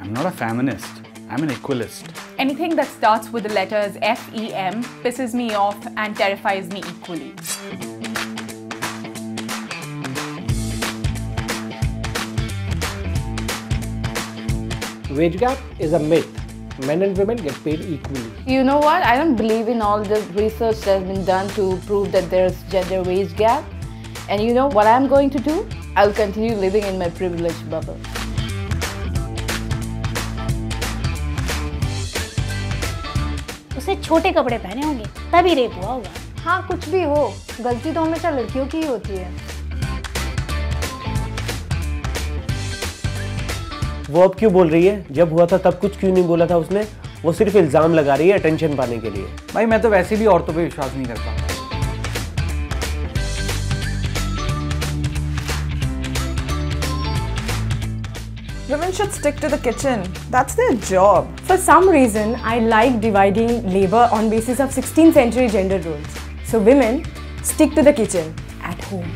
I'm not a feminist. I'm an equalist. Anything that starts with the letters F E M pisses me off and terrifies me equally. Wage gap is a myth. Men and women get paid equally. You know what? I don't believe in all the research that has been done to prove that there's gender wage gap. And you know what I'm going to do? I'll continue living in my privileged bubble. उसे छोटे कपड़े पहने होंगे तभी rape हुआ होगा। हाँ कुछ भी हो गलती तो हमेशा लड़कियों की ही होती है। वो अब क्यों बोल रही है? जब हुआ था तब कुछ क्यों नहीं बोला था उसने? वो सिर्फ़ इल्ज़ाम लगा रही है अटेंशन पाने के लिए। भाई मैं तो वैसे भी औरतों पे विश्वास नहीं करता। Women should stick to the kitchen. That's their job. For some reason, I like dividing labor on basis of 16th century gender roles. So women stick to the kitchen at home.